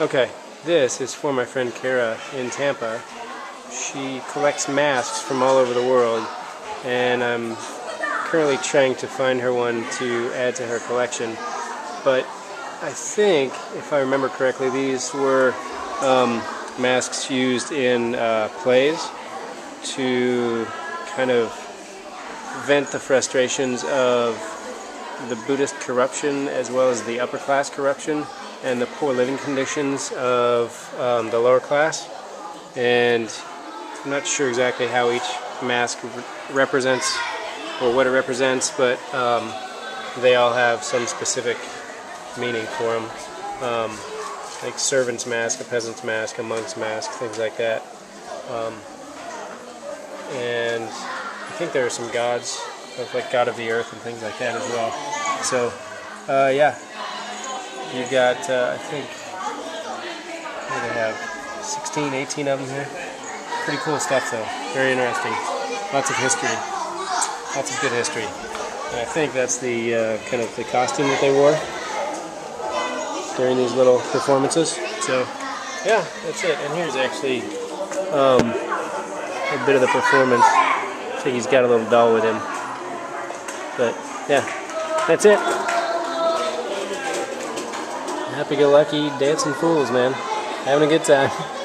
Okay, this is for my friend Kara in Tampa. She collects masks from all over the world, and I'm currently trying to find her one to add to her collection. But I think, if I remember correctly, these were um, masks used in uh, plays to kind of vent the frustrations of the Buddhist corruption as well as the upper class corruption and the poor living conditions of um, the lower class. And I'm not sure exactly how each mask re represents or what it represents, but um, they all have some specific meaning for them. Um, like servant's mask, a peasant's mask, a monk's mask, things like that. Um, and I think there are some gods, like God of the Earth and things like that as well. So, uh, yeah, you've got, uh, I think, what do they have? 16, 18 of them here. Pretty cool stuff, though. Very interesting. Lots of history. Lots of good history. And I think that's the uh, kind of the costume that they wore during these little performances. So, yeah, that's it. And here's actually um, a bit of the performance. I think he's got a little doll with him. But, yeah, that's it. Happy-go-lucky dancing fools, man. Having a good time.